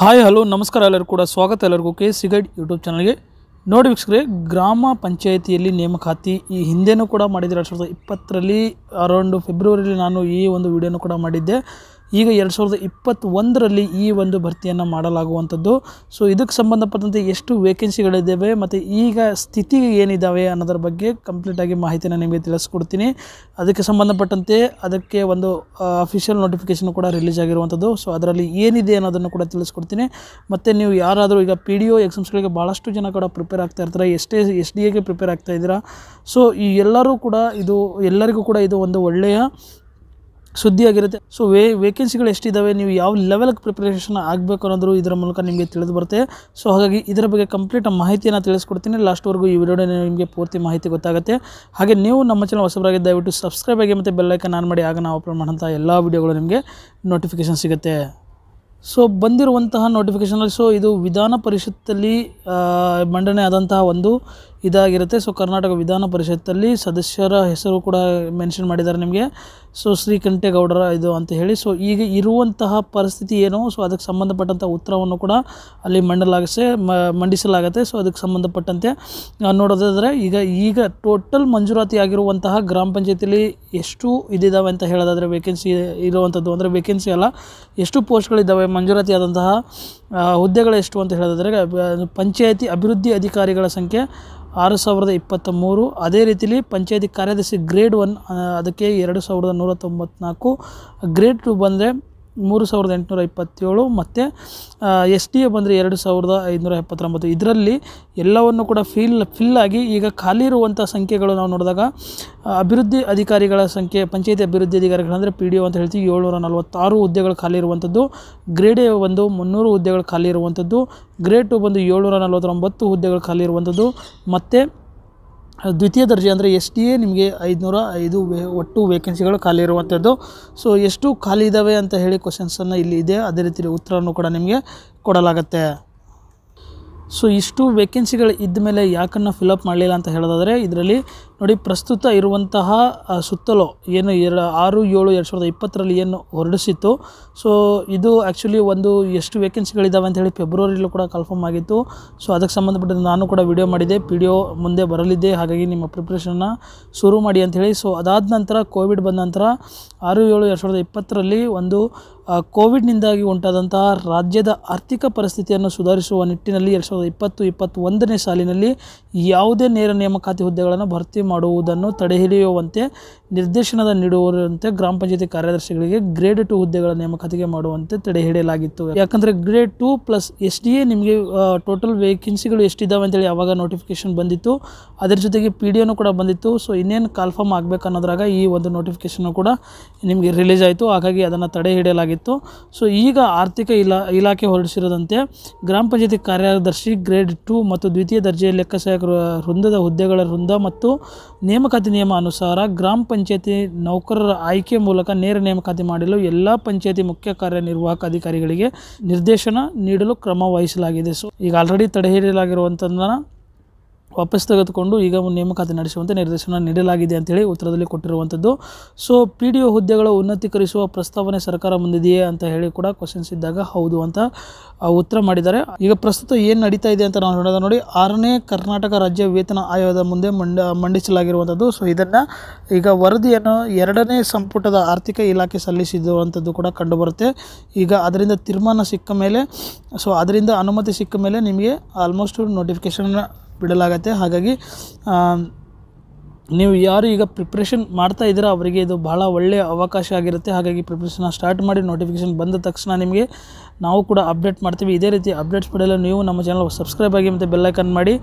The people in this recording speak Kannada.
ಹಾಯ್, ಹಲೋ, ನಮಸ್ಕಾರ ಎಲ್ಲರಿಗೂ ಕೂಡ ಸ್ವಾಗತ ಎಲ್ಲರಿಗೂ ಕೆ ಸಿ ಗೈಡ್ ಯೂಟ್ಯೂಬ್ ಚಾನಲ್ಗೆ. ನೋಡಿ ವೀಕ್ಷಕರೇ, ಗ್ರಾಮ ಪಂಚಾಯಿತಿಯಲ್ಲಿ ನೇಮಕಾತಿ ಈ ಹಿಂದೆಯೂ ಕೂಡ ಮಾಡಿದ್ದೆ ಎರಡು ಸಾವಿರದ ಇಪ್ಪತ್ತರಲ್ಲಿ, ಅರೌಂಡ್ ಫೆಬ್ರವರಿಯಲ್ಲಿ ನಾನು ಈ ಒಂದು ವಿಡಿಯೋನು ಕೂಡ ಮಾಡಿದ್ದೆ. ಈಗ ಎರಡು ಸಾವಿರದ ಇಪ್ಪತ್ತೊಂದರಲ್ಲಿ ಈ ಒಂದು ಭರ್ತಿಯನ್ನು ಮಾಡಲಾಗುವಂಥದ್ದು. ಸೊ ಇದಕ್ಕೆ ಸಂಬಂಧಪಟ್ಟಂತೆ ಎಷ್ಟು ವೇಕೆನ್ಸಿಗಳಿದ್ದಾವೆ ಮತ್ತು ಈಗ ಸ್ಥಿತಿ ಏನಿದ್ದಾವೆ ಅನ್ನೋದ್ರ ಬಗ್ಗೆ ಕಂಪ್ಲೀಟಾಗಿ ಮಾಹಿತಿನ ನಿಮಗೆ ತಿಳಿಸ್ಕೊಡ್ತೀನಿ. ಅದಕ್ಕೆ ಸಂಬಂಧಪಟ್ಟಂತೆ ಅದಕ್ಕೆ ಒಂದು ಅಫಿಷಿಯಲ್ ನೋಟಿಫಿಕೇಷನ್ ಕೂಡ ರಿಲೀಸ್ ಆಗಿರುವಂಥದ್ದು. ಸೊ ಅದರಲ್ಲಿ ಏನಿದೆ ಅನ್ನೋದನ್ನು ಕೂಡ ತಿಳಿಸ್ಕೊಡ್ತೀನಿ. ಮತ್ತು ನೀವು ಯಾರಾದರೂ ಈಗ ಪಿ ಡಿ ಒ ಎಕ್ಸಾಮ್ಸ್ಗಳಿಗೆ ಭಾಳಷ್ಟು ಜನ ಕೂಡ ಪ್ರಿಪೇರ್ ಆಗ್ತಾ ಇರ್ತಾರೆ. ಎಷ್ಟೇ ಎಸ್ ಡಿ ಎಗೆ ಪ್ರಿಪೇರ್ ಆಗ್ತಾ ಇದ್ದೀರಾ. ಸೊ ಈ ಎಲ್ಲರೂ ಕೂಡ ಇದು, ಎಲ್ಲರಿಗೂ ಕೂಡ ಇದು ಒಂದು ಒಳ್ಳೆಯ ಸುದ್ದಿಯಾಗಿರುತ್ತೆ. ಸೊ ವೇ ವೇಕೆನ್ಸಿಗಳು ಎಷ್ಟಿದ್ದಾವೆ ನೀವು ಯಾವ ಲೆವೆಲ್ಗೆ ಪ್ರಿಪ್ರೇಷನ್ ಆಗಬೇಕು ಅನ್ನೋದು ಇದರ ಮೂಲಕ ನಿಮಗೆ ತಿಳಿದು ಬರುತ್ತೆ. ಸೊ ಹಾಗಾಗಿ ಇದರ ಬಗ್ಗೆ ಕಂಪ್ಲೀಟ್ ಮಾಹಿತಿಯನ್ನು ತಿಳಿಸ್ಕೊಡ್ತೀನಿ. ಲಾಸ್ಟ್ವರೆಗೂ ಈ ವಿಡಿಯೋನೇ ನಿಮಗೆ ಪೂರ್ತಿ ಮಾಹಿತಿ ಗೊತ್ತಾಗುತ್ತೆ. ಹಾಗೆ ನೀವು ನಮ್ಮ ಚಾನಲ್ ಹೊಸಬರಾಗಿ ದಯವಿಟ್ಟು ಸಬ್ಸ್ಕ್ರೈಬ್ ಆಗಿ ಮತ್ತು ಬೆಲ್ಲೈಕನ್ ಆನ್ ಮಾಡಿ, ಆಗ ನಾವು ಅಪ್ಲೋಡ್ ಮಾಡೋಂಥ ಎಲ್ಲ ವಿಡಿಯೋಗಳು ನಿಮಗೆ ನೋಟಿಫಿಕೇಷನ್ ಸಿಗುತ್ತೆ. ಸೊ ಬಂದಿರುವಂತಹ ನೋಟಿಫಿಕೇಷನಲ್ಲಿ ಸೊ ಇದು ವಿಧಾನ ಪರಿಷತ್ತಲ್ಲಿ ಮಂಡನೆ ಆದಂತಹ ಒಂದು ಇದಾಗಿರುತ್ತೆ. ಸೊ ಕರ್ನಾಟಕ ವಿಧಾನ ಪರಿಷತ್ತಲ್ಲಿ ಸದಸ್ಯರ ಹೆಸರು ಕೂಡ ಮೆನ್ಷನ್ ಮಾಡಿದ್ದಾರೆ ನಿಮಗೆ. ಸೊ ಶ್ರೀಕಂಠೇಗೌಡರ ಇದು ಅಂತ ಹೇಳಿ. ಸೊ ಈಗ ಇರುವಂತಹ ಪರಿಸ್ಥಿತಿ ಏನು? ಸೊ ಅದಕ್ಕೆ ಸಂಬಂಧಪಟ್ಟಂಥ ಉತ್ತರವನ್ನು ಕೂಡ ಅಲ್ಲಿ ಮಂಡಲಾಗಿಸಿ ಮಂಡಿಸಲಾಗುತ್ತೆ. ಸೊ ಅದಕ್ಕೆ ಸಂಬಂಧಪಟ್ಟಂತೆ ನೋಡೋದಾದರೆ ಈಗ ಈಗ ಟೋಟಲ್ ಮಂಜೂರಾತಿ ಆಗಿರುವಂತಹ ಗ್ರಾಮ ಪಂಚಾಯತಿಯಲ್ಲಿ ಎಷ್ಟು ಇದಿದ್ದಾವೆ ಅಂತ ಹೇಳೋದಾದರೆ ವೇಕೆನ್ಸಿ ಇರುವಂಥದ್ದು. ಅಂದರೆ ವೇಕೆನ್ಸಿ ಅಲ್ಲ, ಎಷ್ಟು ಪೋಸ್ಟ್ಗಳಿದ್ದಾವೆ ಮಂಜೂರಾತಿ ಆದಂತಹ ಹುದ್ದೆಗಳು ಎಷ್ಟು ಅಂತ ಹೇಳೋದಾದರೆ ಪಂಚಾಯತಿ ಅಭಿವೃದ್ಧಿ ಅಧಿಕಾರಿಗಳ ಸಂಖ್ಯೆ ಆರು ಸಾವಿರದ ಇಪ್ಪತ್ತ ಮೂರು. ಅದೇ ರೀತಿಲಿ ಪಂಚಾಯತಿ ಕಾರ್ಯದರ್ಶಿ ಗ್ರೇಡ್ ಒನ್ ಅದಕ್ಕೆ ಎರಡು ಸಾವಿರದ ನೂರ ತೊಂಬತ್ನಾಲ್ಕು. ಗ್ರೇಡ್ ಟು ಬಂದರೆ ಮೂರು ಸಾವಿರದ ಎಂಟುನೂರ ಇಪ್ಪತ್ತೇಳು ಮತ್ತು ಎಸ್ ಡಿ ಎ ಬಂದರೆ ಎರಡು ಸಾವಿರದ ಐದುನೂರ ಎಪ್ಪತ್ತೊಂಬತ್ತು. ಇದರಲ್ಲಿ ಎಲ್ಲವನ್ನು ಕೂಡ ಫಿಲ್ ಫಿಲ್ ಆಗಿ ಈಗ ಖಾಲಿ ಇರುವಂಥ ಸಂಖ್ಯೆಗಳು ನಾವು ನೋಡಿದಾಗ ಅಭಿವೃದ್ಧಿ ಅಧಿಕಾರಿಗಳ ಸಂಖ್ಯೆ, ಪಂಚಾಯಿತಿ ಅಭಿವೃದ್ಧಿ ಅಧಿಕಾರಿಗಳು ಅಂದರೆ ಪಿ ಡಿ ಒ ಅಂತ ಹೇಳ್ತೀವಿ, ಏಳ್ನೂರ ನಲವತ್ತಾರು ಹುದ್ದೆಗಳು ಖಾಲಿ ಇರುವಂಥದ್ದು ಗ್ರೇಡ್ ಎ ಒಂದು ಮುನ್ನೂರು ಹುದ್ದೆಗಳು ಖಾಲಿ ಇರುವಂಥದ್ದು ಗ್ರೇಡ್ ಟು ಬಂದು ಏಳ್ನೂರ ನಲವತ್ತೊಂಬತ್ತು ಹುದ್ದೆಗಳು ಖಾಲಿ ಇರುವಂಥದ್ದು ಮತ್ತು ದ್ವಿತೀಯ ದರ್ಜೆ ಅಂದರೆ ಎಸ್ ಟಿ ಎ ನಿಮಗೆ ಐದುನೂರ ಐದು ವೇ ಒಟ್ಟು ವೇಕೆನ್ಸಿಗಳು ಖಾಲಿ ಇರುವಂಥದ್ದು ಸೊ ಎಷ್ಟು ಖಾಲಿ ಇದ್ದಾವೆ ಅಂತ ಹೇಳಿ ಕ್ವಶನ್ಸನ್ನು ಇಲ್ಲಿ ಇದೆ. ಅದೇ ರೀತಿ ಉತ್ತರವನ್ನು ಕೂಡ ನಿಮಗೆ ಕೊಡಲಾಗುತ್ತೆ. ಸೊ ಇಷ್ಟು ವೇಕೆನ್ಸಿಗಳು ಇದ್ದ ಮೇಲೆ ಯಾಕನ್ನು ಫಿಲಪ್ ಮಾಡಲಿಲ್ಲ ಅಂತ ಹೇಳೋದಾದರೆ, ಇದರಲ್ಲಿ ನೋಡಿ, ಪ್ರಸ್ತುತ ಇರುವಂತಹ ಸುತ್ತಲೂ ಏನು ಎರ ಆರು, ಏಳು, ಎರಡು ಸಾವಿರದ ಇಪ್ಪತ್ತರಲ್ಲಿ ಏನು ಹೊರಡಿಸಿತ್ತು. ಸೊ ಇದು ಆ್ಯಕ್ಚುಲಿ ಒಂದು ಎಷ್ಟು ವೇಕೆನ್ಸಿಗಳಿದ್ದಾವೆ ಅಂತ ಹೇಳಿ ಫೆಬ್ರವರಿಲೂ ಕೂಡ ಕನ್ಫರ್ಮ್ ಆಗಿತ್ತು. ಸೊ ಅದಕ್ಕೆ ಸಂಬಂಧಪಟ್ಟಂತೆ ನಾನು ಕೂಡ ವಿಡಿಯೋ ಮಾಡಿದೆ. ಡಿ ಮುಂದೆ ಬರಲಿದ್ದೆ ಹಾಗಾಗಿ ನಿಮ್ಮ ಪ್ರಿಪ್ರೇಷನ್ನ ಶುರು ಮಾಡಿ ಅಂಥೇಳಿ ಸೊ ಅದಾದ ನಂತರ ಕೋವಿಡ್ ಬಂದ ನಂತರ, ಆರು, ಏಳು, ಎರಡು ಸಾವಿರದ ಇಪ್ಪತ್ತರಲ್ಲಿ ಒಂದು ಕೋವಿಡ್ನಿಂದಾಗಿ ಉಂಟಾದಂತಹ ರಾಜ್ಯದ ಆರ್ಥಿಕ ಪರಿಸ್ಥಿತಿಯನ್ನು ಸುಧಾರಿಸುವ ನಿಟ್ಟಿನಲ್ಲಿ ಎರಡು ಸಾವಿರದ ಇಪ್ಪತ್ತು, ಇಪ್ಪತ್ತೊಂದನೇ ಸಾಲಿನಲ್ಲಿ ಯಾವುದೇ ನೇರ ನೇಮಕಾತಿ ಹುದ್ದೆಗಳನ್ನು ಭರ್ತಿ ಮಾಡುವುದನ್ನು ತಡೆಹಿಡಿಯುವಂತೆ ನಿರ್ದೇಶನದ ನೀಡುವಂತೆ ಗ್ರಾಮ ಪಂಚಾಯತಿ ಕಾರ್ಯದರ್ಶಿಗಳಿಗೆ ಗ್ರೇಡ್ ಟು ಹುದ್ದೆಗಳ ನೇಮಕಾತಿಗೆ ಮಾಡುವಂತೆ ತಡೆ ಹಿಡಿಯಲಾಗಿತ್ತು ಯಾಕಂದರೆ grade two plus S D A ನಿಮಗೆ ಟೋಟಲ್ ವೇಕೆನ್ಸಿಗಳು ಎಷ್ಟಿದ್ದಾವೆ ಅಂತೇಳಿ ಆವಾಗ ನೋಟಿಫಿಕೇಶನ್ ಬಂದಿತ್ತು. ಅದರ ಜೊತೆಗೆ ಪಿ ಡಿ ಕೂಡ ಬಂದಿತ್ತು. ಸೊ ಇನ್ನೇನು ಕಾಲ್ಫಾರ್ಮ್ ಆಗಬೇಕು ಅನ್ನೋದ್ರಾಗ ಈ ಒಂದು ನೋಟಿಫಿಕೇಶನ್ ಕೂಡ ನಿಮಗೆ ರಿಲೀಸ್ ಆಯಿತು. ಹಾಗಾಗಿ ಅದನ್ನು ತಡೆ ಹಿಡಿಯಲಾಗಿತ್ತು ಸೊ ಈಗ ಆರ್ಥಿಕ ಇಲಾ, ಇಲಾಖೆ ಹೊರಡಿಸಿರೋದಂತೆ ಗ್ರಾಮ ಪಂಚಾಯತಿ ಕಾರ್ಯದರ್ಶಿ ಗ್ರೇಡ್ ಟು ಮತ್ತು ದ್ವಿತೀಯ ದರ್ಜೆಯ ಲೆಕ್ಕಸಹಾಯಕರು ವೃಂದದ ಹುದ್ದೆಗಳ ವೃಂದ ಮತ್ತು ನೇಮಕಾತಿ ನಿಯಮ ಅನುಸಾರ ಗ್ರಾಮ ಪಂಚಾಯತಿ ನೌಕರರ ಆಯ್ಕೆ ಮೂಲಕ ನೇರ ನೇಮಕಾತಿ ಮಾಡಲು ಎಲ್ಲ ಪಂಚಾಯತಿ ಮುಖ್ಯ ಕಾರ್ಯನಿರ್ವಾಹಕ ಅಧಿಕಾರಿಗಳಿಗೆ ನಿರ್ದೇಶನ ನೀಡಲು ಕ್ರಮ ವಹಿಸಲಾಗಿದೆ. ಸೊ ಈಗ ಆಲ್ರೆಡಿ ತಡೆ ವಾಪಸ್ ತೆಗೆದುಕೊಂಡು ಈಗ ನೇಮಕಾತಿ ನಡೆಸುವಂತೆ ನಿರ್ದೇಶನ ನೀಡಲಾಗಿದೆ ಅಂತೇಳಿ ಉತ್ತರದಲ್ಲಿ ಕೊಟ್ಟಿರುವಂಥದ್ದು. ಸೊ ಪಿ ಡಿ ಒ ಹುದ್ದೆಗಳ ಉನ್ನತೀಕರಿಸುವ ಪ್ರಸ್ತಾವನೆ ಸರ್ಕಾರ ಮುಂದಿದೆಯೇ ಅಂತ ಹೇಳಿ ಕೂಡ ಕ್ವಶನ್ಸ್ ಇದ್ದಾಗ ಹೌದು ಅಂತ ಉತ್ತರ ಮಾಡಿದ್ದಾರೆ. ಈಗ ಪ್ರಸ್ತುತ ಏನು ನಡೀತಾ ಇದೆ ಅಂತ ನಾವು ನೋಡೋದು ನೋಡಿ. ಆರನೇ ಕರ್ನಾಟಕ ರಾಜ್ಯ ವೇತನ ಆಯೋಗದ ಮುಂದೆ ಮಂಡ, ಮಂಡಿಸಲಾಗಿರುವಂಥದ್ದು. ಸೊ ಇದನ್ನು ಈಗ ವರದಿಯನ್ನು ಎರಡನೇ ಸಂಪುಟದ ಆರ್ಥಿಕ ಇಲಾಖೆ ಸಲ್ಲಿಸಿರುವಂಥದ್ದು ಕೂಡ ಕಂಡುಬರುತ್ತೆ. ಈಗ ಅದರಿಂದ ತೀರ್ಮಾನ ಸಿಕ್ಕ ಮೇಲೆ ಸೊ ಅದರಿಂದ ಅನುಮತಿ ಸಿಕ್ಕ ಮೇಲೆ ನಿಮಗೆ ಆಲ್ಮೋಸ್ಟ್ ನೋಟಿಫಿಕೇಷನ್ ಬಿಡಲಾಗತ್ತೆ. ಹಾಗಾಗಿ ನೀವು ಯಾರು ಈಗ ಪ್ರಿಪ್ರೇಷನ್ ಮಾಡ್ತಾ ಇದ್ದೀರಾ ಅವರಿಗೆ ಇದು ಭಾಳ ಒಳ್ಳೆಯ ಅವಕಾಶ ಆಗಿರುತ್ತೆ. ಹಾಗಾಗಿ ಪ್ರಿಪ್ರೇಷನ್ನ ಸ್ಟಾರ್ಟ್ ಮಾಡಿ ನೋಟಿಫಿಕೇಷನ್ ಬಂದ ತಕ್ಷಣ ನಿಮಗೆ ನಾವು ಕೂಡ ಅಪ್ಡೇಟ್ ಮಾಡ್ತೀವಿ. ಇದೇ ರೀತಿ ಅಪ್ಡೇಟ್ಸ್ ಪಡೆಯಲು ನೀವು ನಮ್ಮ ಚಾನಲ್ ಸಬ್ಸ್ಕ್ರೈಬ್ ಆಗಿ ಮತ್ತು ಬೆಲ್ಲೈಕನ್ ಮಾಡಿ.